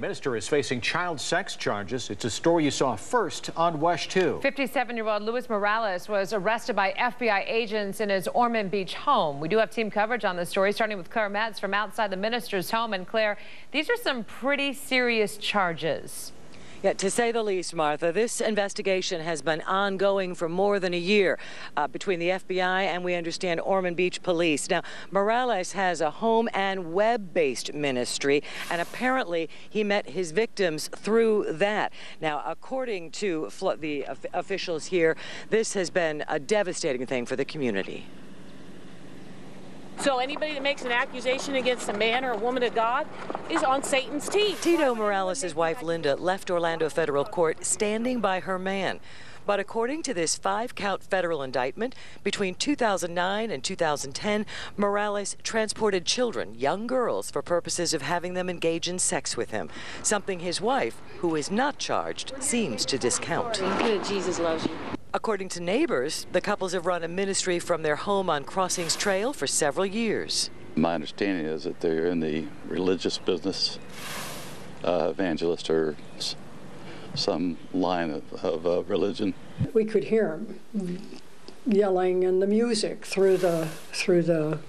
minister is facing child sex charges. It's a story you saw first on WESH 2. 57-year-old Luis Morales was arrested by FBI agents in his Ormond Beach home. We do have team coverage on this story, starting with Claire Metz from outside the minister's home. And Claire, these are some pretty serious charges. Yeah, to say the least, Martha, this investigation has been ongoing for more than a year uh, between the FBI and we understand Ormond Beach Police. Now, Morales has a home and web-based ministry, and apparently he met his victims through that. Now, according to the officials here, this has been a devastating thing for the community. So anybody that makes an accusation against a man or a woman of God is on Satan's team. Tito Morales' wife Linda left Orlando federal court standing by her man. But according to this five count federal indictment, between 2009 and 2010, Morales transported children, young girls, for purposes of having them engage in sex with him, something his wife, who is not charged, seems to discount. Jesus loves you. According to neighbors, the couples have run a ministry from their home on Crossings Trail for several years. My understanding is that they're in the religious business, uh, evangelist or some line of, of uh, religion. We could hear them yelling and the music through the through the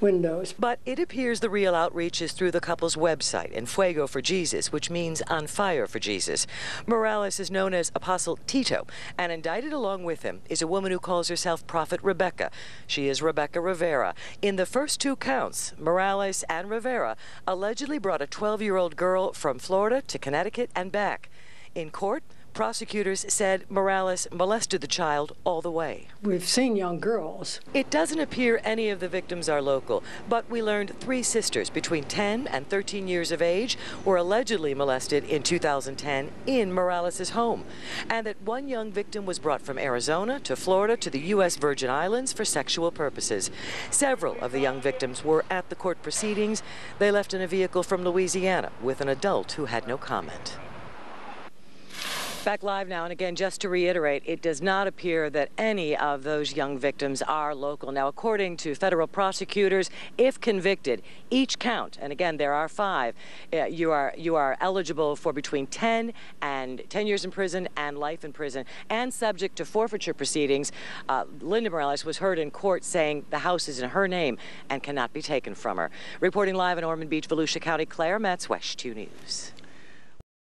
windows. But it appears the real outreach is through the couple's website, En Fuego for Jesus, which means on fire for Jesus. Morales is known as Apostle Tito, and indicted along with him is a woman who calls herself Prophet Rebecca. She is Rebecca Rivera. In the first two counts, Morales and Rivera allegedly brought a 12 year old girl from Florida to Connecticut and back. In court, Prosecutors said Morales molested the child all the way. We've seen young girls. It doesn't appear any of the victims are local, but we learned three sisters between 10 and 13 years of age were allegedly molested in 2010 in Morales' home, and that one young victim was brought from Arizona to Florida to the U.S. Virgin Islands for sexual purposes. Several of the young victims were at the court proceedings. They left in a vehicle from Louisiana with an adult who had no comment. Back live now, and again, just to reiterate, it does not appear that any of those young victims are local. Now, according to federal prosecutors, if convicted, each count, and again, there are five, uh, you are you are eligible for between 10 and 10 years in prison and life in prison, and subject to forfeiture proceedings. Uh, Linda Morales was heard in court saying the house is in her name and cannot be taken from her. Reporting live in Ormond Beach, Volusia County, Claire Metz, WESH 2 News.